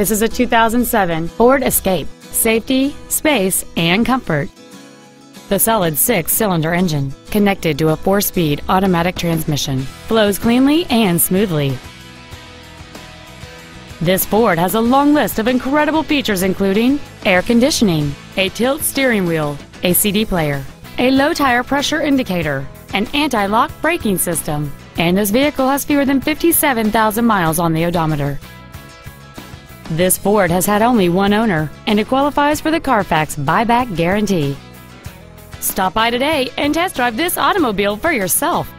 This is a 2007 Ford Escape. Safety, space, and comfort. The solid six-cylinder engine, connected to a four-speed automatic transmission, flows cleanly and smoothly. This Ford has a long list of incredible features including air conditioning, a tilt steering wheel, a CD player, a low tire pressure indicator, an anti-lock braking system, and this vehicle has fewer than 57,000 miles on the odometer. This Ford has had only one owner, and it qualifies for the Carfax buyback guarantee. Stop by today and test drive this automobile for yourself.